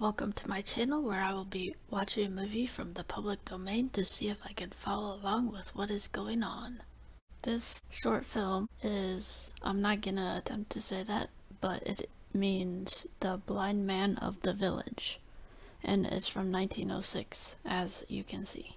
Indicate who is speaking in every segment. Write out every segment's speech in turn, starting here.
Speaker 1: Welcome to my channel where I will be watching a movie from the public domain to see if I can follow along with what is going on. This short film is, I'm not gonna attempt to say that, but it means The Blind Man of the Village, and it's from 1906, as you can see.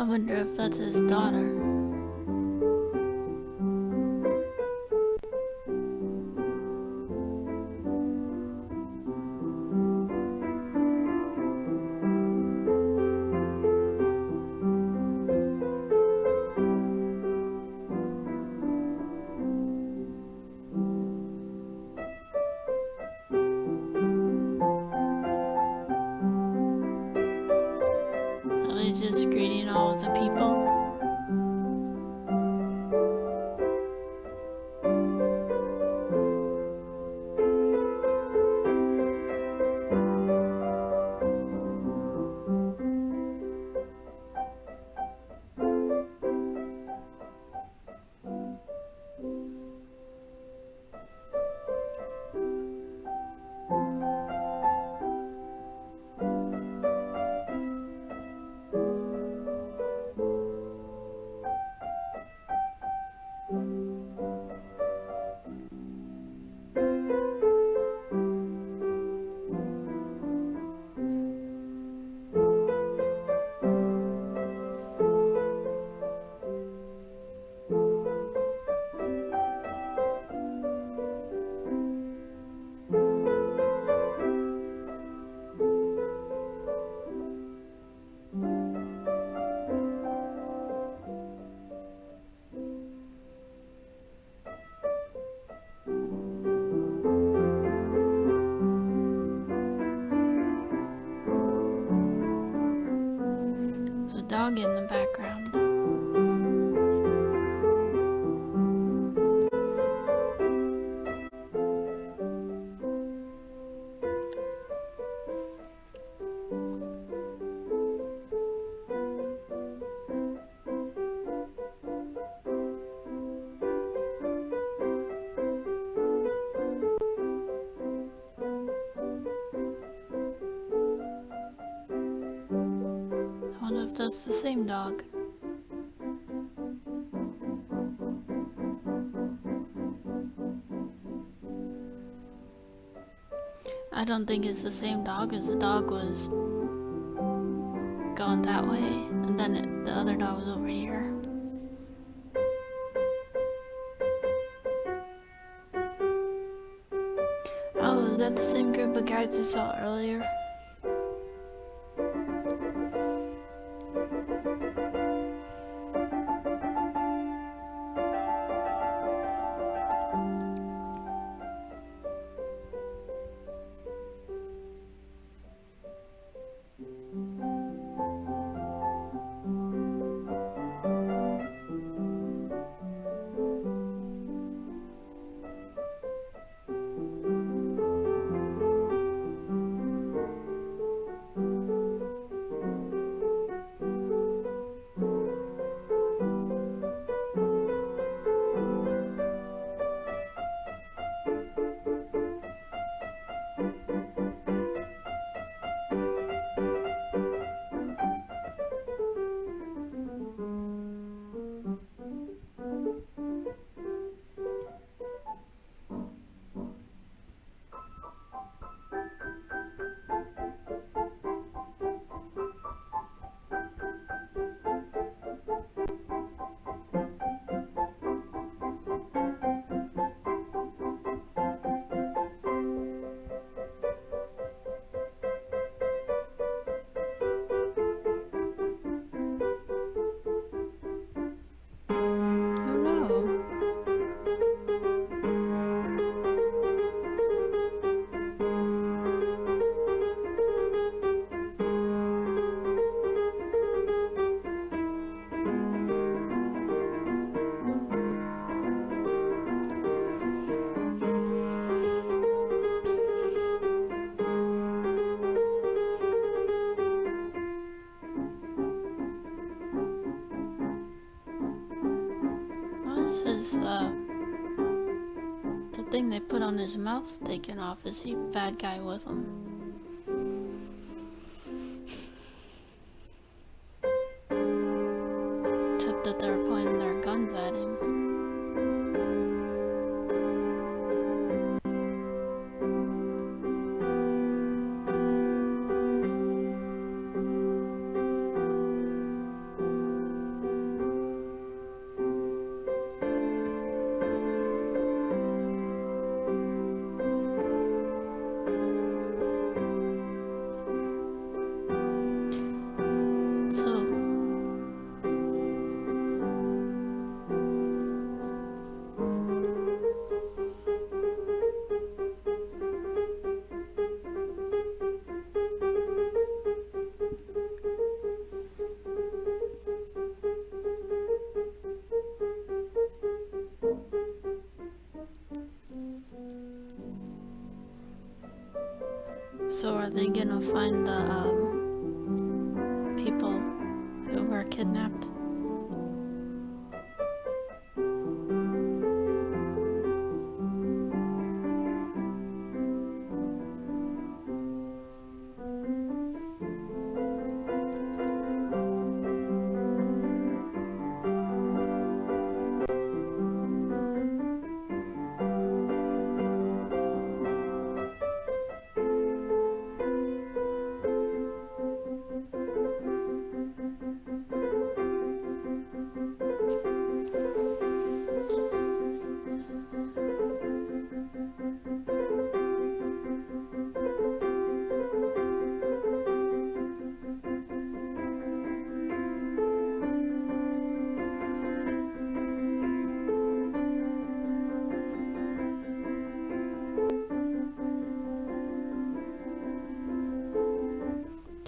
Speaker 1: I wonder if that's his daughter. They just greeting all of the people? Dog in the background. Wonder if that's the same dog. I don't think it's the same dog as the dog was going that way, and then it, the other dog was over here. Oh, is that the same group of guys we saw earlier? Is his, uh, the thing they put on his mouth taken off. Is he bad guy with him? So are they gonna find the um, people who were kidnapped?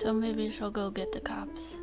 Speaker 1: So maybe she'll go get the cops.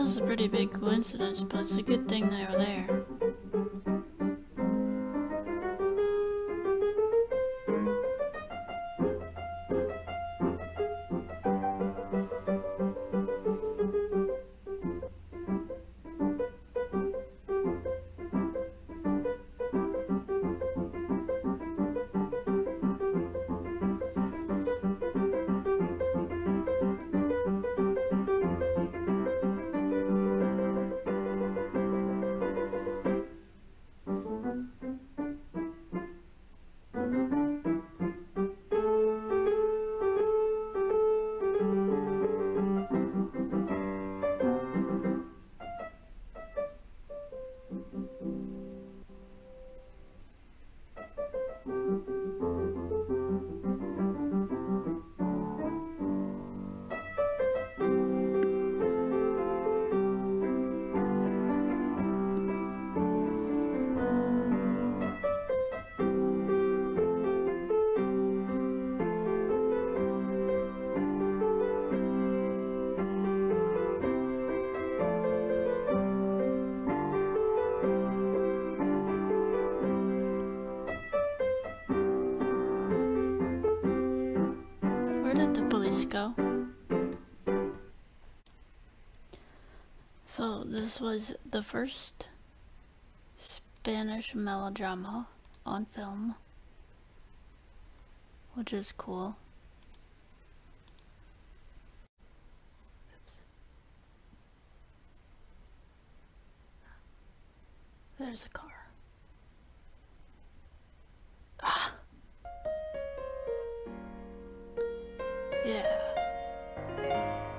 Speaker 1: Was a pretty big coincidence, but it's a good thing they were there. Francisco. So this was the first Spanish melodrama on film, which is cool. Oops. There's a car. Ah! Yeah.